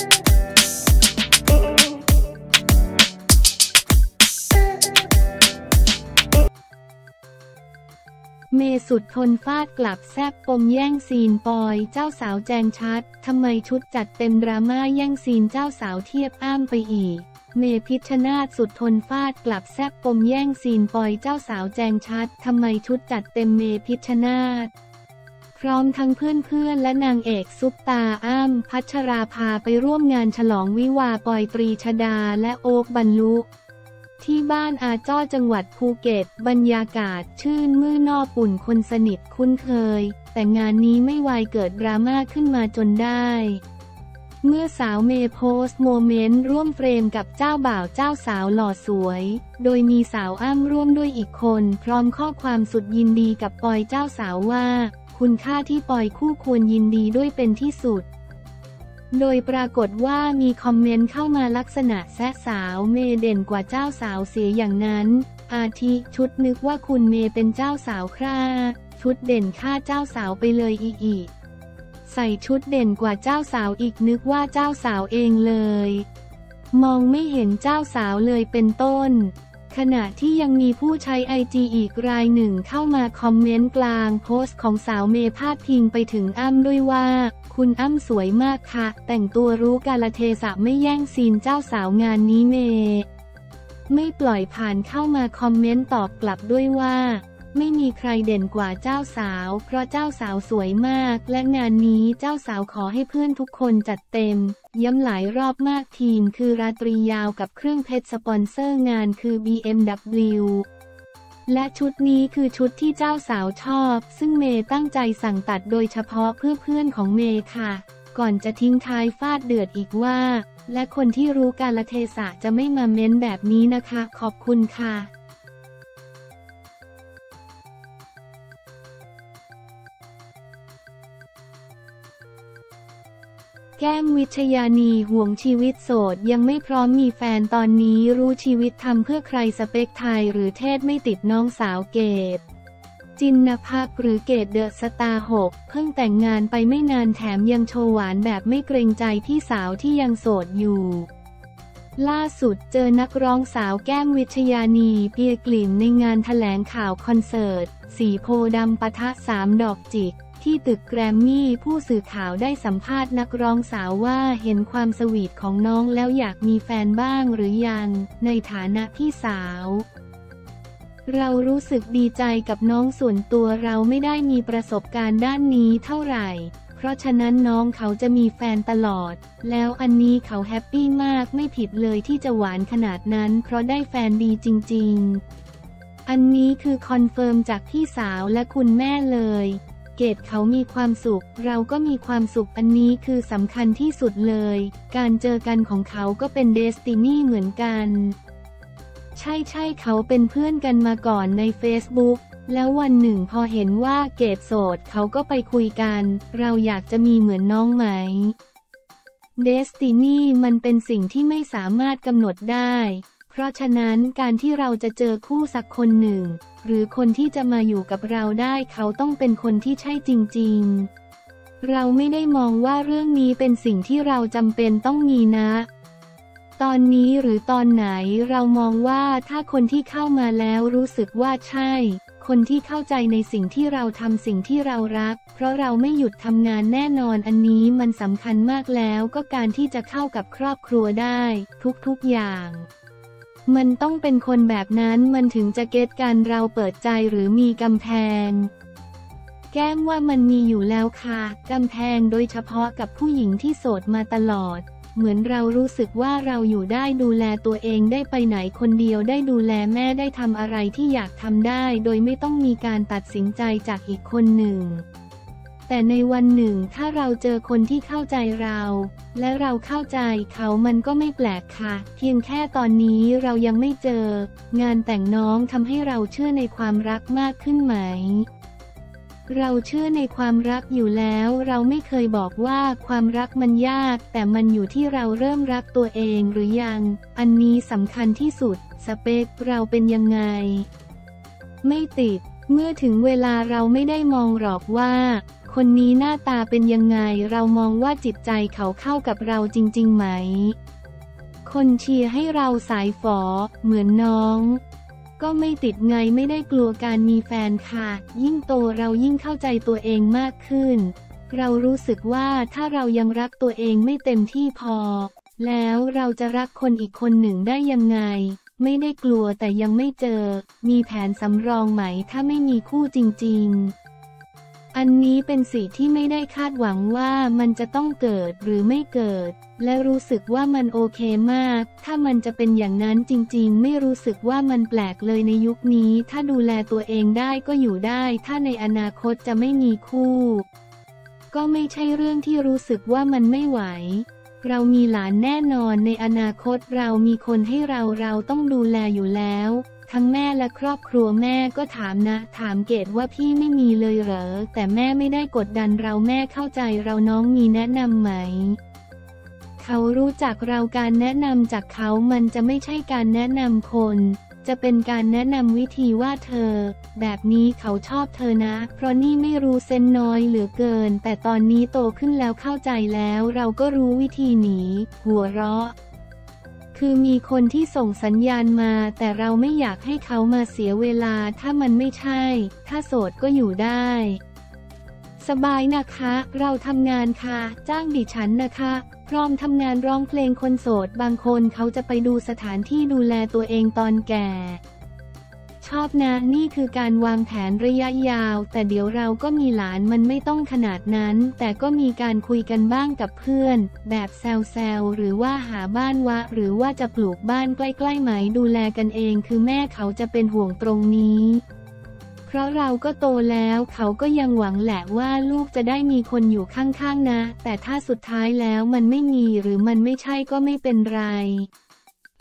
เมย์สุดทนฟาดกลับแซ่บปมแย่งซีนปอย เจ้าสาวแจงชัด ทำไมชุดจัดเต็มดราม่าแย่งซีนเจ้าสาวเทียบอั้มไปอีก เมย์ พิชญ์นาฏสุดทนฟาดกลับแซ่บปมแย่งซีนปอยเจ้าสาวแจงชัด ทำไมชุดจัดเต็มเมพิชนาธ พร้อมทั้งเพื่อนๆ และนางเอกซุปตาร์อั้ม พัชราภาไปร่วมงานฉลองวิวาห์ปอยตรีชดาและโอ๊กบรรลุ ที่บ้านอาจ้อจังหวัดภูเก็ต บรรยากาศชื่นมื่นอบอุ่นคนสนิทคุ้นเคย แต่งานนี้ไม่วายเกิดดราม่าขึ้นมาจนได้ เมื่อสาวเมย์โพสต์ moment ร่วม frame กับเจ้าบ่าวเจ้าสาวหล่อสวย โดยมีสาวอั้มร่วมด้วยอีกคน พร้อมข้อความสุดยินดีกับปอยเจ้าสาวว่า คุณค่าที่ปอยคู่ควรยินดีด้วยเป็นที่สุด โดยปรากฏว่ามีคอมเมนต์เข้ามาลักษณะแซะสาวเมย์เด่นกว่าเจ้าสาวเสียอย่างนั้น อาทิชุดนึกว่าคุณเมย์เป็นเจ้าสาวคร่า ชุดเด่นค่าเจ้าสาวไปเลยอีอีใส่ชุดเด่นกว่าเจ้าสาวอีกนึกว่าเจ้าสาวเองเลย มองไม่เห็นเจ้าสาวเลยเป็นต้น ขณะที่ยังมีผู้ใช้ไอจีอีกรายหนึ่งเข้ามาคอมเมนต์กลางโพสต์ของสาวเมย์พาดพิงไปถึงอ้ำด้วยว่า คุณอ้ำสวยมากค่ะ แต่งตัวรู้กาลเทศะไม่แย่งซีนเจ้าสาวงานนี้เมย์ไม่ปล่อยผ่านเข้ามาคอมเมนต์ตอบกลับด้วยว่า ไม่มีใครเด่นกว่าเจ้าสาว เพราะเจ้าสาวสวยมาก และงานนี้เจ้าสาวขอให้เพื่อนทุกคนจัดเต็ม ย้ำหลายรอบมากทีมคือราตรียาวกับเครื่องเพชรสปอนเซอร์งานคือ BMW และชุดนี้คือชุดที่เจ้าสาวชอบ ซึ่งเมย์ตั้งใจสั่งตัดโดยเฉพาะเพื่อเพื่อนของเมย์ค่ะ ก่อนจะทิ้งท้ายฟาดเดือดอีกว่า และคนที่รู้กาลเทศะจะไม่มาเม้นแบบนี้นะคะ ขอบคุณค่ะ แก้มวิชยานีห่วงชีวิตโสด ยังไม่พร้อมมีแฟนตอนนี้รู้ชีวิตทำเพื่อใครสเปคไทยหรือเทศไม่ติดน้องสาวเกดจินนภักหรือเกดเดอะสตาร์หกเพิ่งแต่งงานไปไม่นานแถมยังโชว์หวานแบบไม่เกรงใจพี่สาวที่ยังโสดอยู่ ล่าสุดเจอนักร้องสาวแก้มวิชยานีเปียกลิ่นในงานถแถลงข่าวคอนเสิร์ต สีโพดำปะทะสามดอกจิก ที่ตึกแกรมมี่ผู้สื่อข่าวได้สัมภาษณ์นักร้องสาวว่าเห็นความสวีทของน้องแล้วอยากมีแฟนบ้างหรือยังในฐานะพี่สาว เรารู้สึกดีใจกับน้องส่วนตัวเราไม่ได้มีประสบการณ์ด้านนี้เท่าไหร่ เพราะฉะนั้นน้องเขาจะมีแฟนตลอด แล้วอันนี้เขา happy มากไม่ผิดเลยที่จะหวานขนาดนั้น เพราะได้แฟนดีจริง ๆ อันนี้คือ confirm จากพี่สาวและคุณแม่เลย เกดเขามีความสุข เราก็มีความสุขอันนี้คือสำคัญที่สุดเลย การเจอกันของเขาก็เป็น destiny เหมือนกัน ใช่ใช่เขาเป็นเพื่อนกันมาก่อนใน Facebook แล้ววันหนึ่งพอเห็นว่าเกดโสดเขาก็ไปคุยกัน เราอยากจะมีเหมือนน้องไหม destiny มันเป็นสิ่งที่ไม่สามารถกำหนดได้ เพราะฉะนั้นการที่เราจะเจอคู่สักคนหนึ่ง หรือคนที่จะมาอยู่กับเราได้เขาต้องเป็นคนที่ใช่จริง ๆ เราไม่ได้มองว่าเรื่องนี้เป็นสิ่งที่เราจำเป็นต้องมีนะ ตอนนี้หรือตอนไหนเรามองว่าถ้าคนที่เข้ามาแล้วรู้สึกว่าใช่ คนที่เข้าใจในสิ่งที่เราทำสิ่งที่เรารัก เพราะเราไม่หยุดทำงานแน่นอนอันนี้มันสำคัญมากแล้วก็การที่จะเข้ากับครอบครัวได้ ทุกๆอย่าง มันต้องเป็นคนแบบนั้นมันถึงจะเก็ตกันเราเปิดใจหรือมีกำแพง แก้มว่ามันมีอยู่แล้วค่ะกำแพงโดยเฉพาะกับผู้หญิงที่โสดมาตลอด เหมือนเรารู้สึกว่าเราอยู่ได้ดูแลตัวเองได้ไปไหนคนเดียวได้ดูแลแม่ได้ทำอะไรที่อยากทำได้ โดยไม่ต้องมีการตัดสินใจจากอีกคนหนึ่ง แต่ในวันหนึ่งถ้าเราเจอคนที่เข้าใจเรา และเราเข้าใจเขามันก็ไม่แปลกค่ะ เพียงแค่ตอนนี้เรายังไม่เจอ งานแต่งน้องทำให้เราเชื่อในความรักมากขึ้นไหม เราเชื่อในความรักอยู่แล้ว เราไม่เคยบอกว่าความรักมันยาก แต่มันอยู่ที่เราเริ่มรักตัวเองหรือยัง อันนี้สำคัญที่สุด สเปคเราเป็นยังไง ไม่ติด เมื่อถึงเวลาเราไม่ได้มองหรอกว่า คนนี้หน้าตาเป็นยังไงเรามองว่าจิตใจเขาเข้ากับเราจริง ๆ ไหม คนเชียร์ให้เราสายฝอ เหมือนน้อง ก็ไม่ติดไงไม่ได้กลัวการมีแฟนค่ะ ยิ่งโตเรายิ่งเข้าใจตัวเองมากขึ้น เรารู้สึกว่าถ้าเรายังรักตัวเองไม่เต็มที่พอ แล้วเราจะรักคนอีกคนหนึ่งได้ยังไงไม่ได้กลัวแต่ยังไม่เจอ มีแผนสำรองไหมถ้าไม่มีคู่จริง ๆ อันนี้เป็นสิ่งที่ไม่ได้คาดหวังว่ามันจะต้องเกิดหรือไม่เกิด และรู้สึกว่ามันโอเคมาก ถ้ามันจะเป็นอย่างนั้นจริงๆ ไม่รู้สึกว่ามันแปลกเลยในยุคนี้ ถ้าดูแลตัวเองได้ก็อยู่ได้ ถ้าในอนาคตจะไม่มีคู่ ก็ไม่ใช่เรื่องที่รู้สึกว่ามันไม่ไหว เรามีหลานแน่นอนในอนาคตเรามีคนให้เราเราต้องดูแลอยู่แล้ว ทั้งแม่และครอบครัวแม่ก็ถามนะ ถามเกดว่าพี่ไม่มีเลยเหรอ แต่แม่ไม่ได้กดดันเราแม่เข้าใจเราน้องมีแนะนำไหม เขารู้จักเราการแนะนำจากเขามันจะไม่ใช่การแนะนำคน จะเป็นการแนะนำวิธีว่าเธอ แบบนี้เขาชอบเธอนะ เพราะนี่ไม่รู้เซนน้อยเหลือเกิน แต่ตอนนี้โตขึ้นแล้วเข้าใจแล้ว เราก็รู้วิธีหนีหัวเราะ คือมีคนที่ส่งสัญญาณมา แต่เราไม่อยากให้เขามาเสียเวลาถ้ามันไม่ใช่ ถ้าโสดก็อยู่ได้ สบายนะคะ เราทำงานค่ะ จ้างดิฉันนะคะ พร้อมทำงานร้องเพลงคนโสด บางคนเขาจะไปดูสถานที่ดูแลตัวเองตอนแก่ ชอบนะ นี่คือการวางแผนระยะยาว แต่เดี๋ยวเราก็มีหลานมันไม่ต้องขนาดนั้น แต่ก็มีการคุยกันบ้างกับเพื่อน แบบแซวๆหรือว่าหาบ้านวะ หรือว่าจะปลูกบ้านใกล้ๆไหมดูแลกันเอง คือแม่เขาจะเป็นห่วงตรงนี้เพราะเราก็โตแล้วเขาก็ยังหวังแหละว่าลูกจะได้มีคนอยู่ข้างๆนะ แต่ถ้าสุดท้ายแล้วมันไม่มีหรือมันไม่ใช่ก็ไม่เป็นไร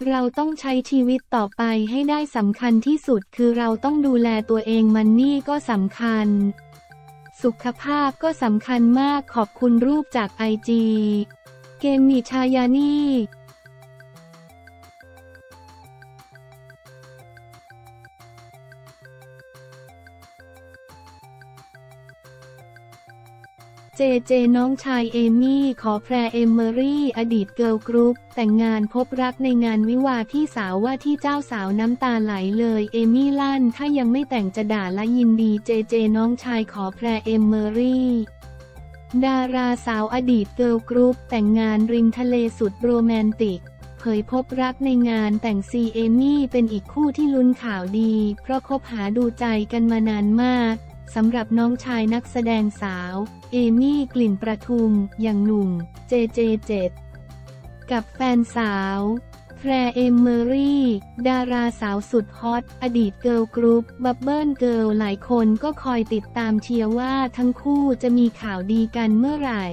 เราต้องใช้ชีวิตต่อไปให้ได้สำคัญที่สุดคือเราต้องดูแลตัวเองมันนี่ก็สำคัญ สุขภาพก็สำคัญมากขอบคุณรูปจากไอจีเกมมีชายานี่ เจเจน้องชายเอมี่ขอแพรเอมเมอรี่ อดีต girl group แต่งงานพบรักในงานวิวาห์พี่สาวว่าที่เจ้าสาวน้ำตาไหลเลย เอมี่ลั่น ถ้ายังไม่แต่งจะด่าและยินดีเจเจน้องชายขอแพรเอมเมอรี่ดาราสาวอดีต girl group แต่งงานริมทะเลสุดโรแมนติก เผยพบรักในงานแต่งพี่เอมี่เป็นอีกคู่ที่ลุ้นข่าวดี เพราะคบหาดูใจกันมานานมาก สำหรับน้องชายนักแสดงสาว เอมี่กลิ่นประทุม อย่างหนุ่ม เจเจเจดกับแฟนสาว แพรเอมเมอรี่ ดาราสาวสุดฮอต อดีต girl group บับเบิลเกิร์ลหลายคนก็คอยติดตามเชียร์ว่าทั้งคู่จะมีข่าวดีกันเมื่อไหร่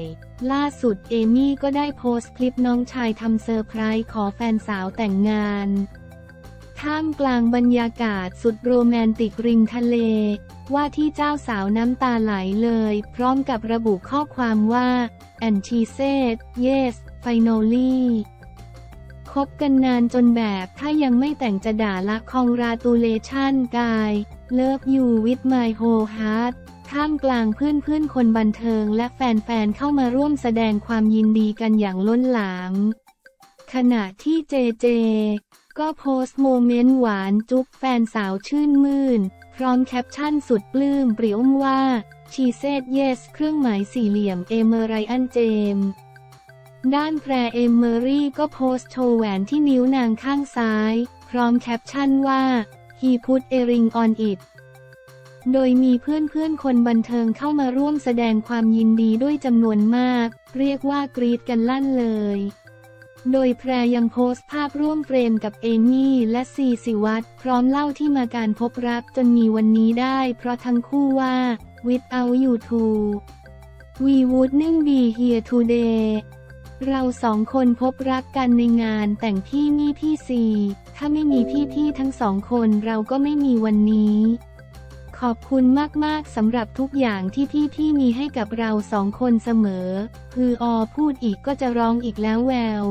ล่าสุดเอมี่ก็ได้โพสต์คลิปน้องชายทำเซอร์ไพรส์ขอแฟนสาวแต่งงานท่ามกลางบรรยากาศสุดโรแมนติกริมทะเล ว่าที่เจ้าสาวน้ำตาไหลเลย พร้อมกับระบุข้อความว่า and she said yes finally คบกันนานจนแบบถ้ายังไม่แต่งจะด่าละ congratulation กาย love you with my whole heart ท่ามกลางเพื่อนๆคนบันเทิงและแฟนๆเข้ามาร่วมแสดงความยินดีกันอย่างล้นหลาม ขณะที่เจเจ ก็โพสต์ moment หวานจุ๊บแฟนสาวชื่นมื่น พร้อมแคปชั่นสุดปลื้มปริ้มว่า she said yes เครื่องหมายสี่เหลี่ยมเอเมอไรอันเจม ด้านแพรเอมเมอรี่ก็โพสต์โชว์แหวนที่นิ้วนางข้างซ้าย พร้อมแคปชั่นว่า he put a ring on it โดยมีเพื่อนๆ คนบันเทิงเข้ามาร่วมแสดงความยินดีด้วยจำนวนมาก เรียกว่ากรีดกันลั่นเลย โดยแพรยังโพสต์ภาพร่วมเฟรมกับเอมี่และซีสิวัตรพร้อมเล่าที่มาการพบรักจนมีวันนี้ได้ เพราะทั้งคู่ว่า without you two we wouldn't be here today เราสองคนพบรักกันในงานแต่งพี่นี่พี่ซีถ้าไม่มีพี่ๆทั้งสองคนเราก็ไม่มีวันนี้ ขอบคุณมากๆสำหรับทุกอย่างที่พี่ๆมีให้กับเราสองคนเสมอ คืออพูดอีกก็จะร้องอีกแล้วแวว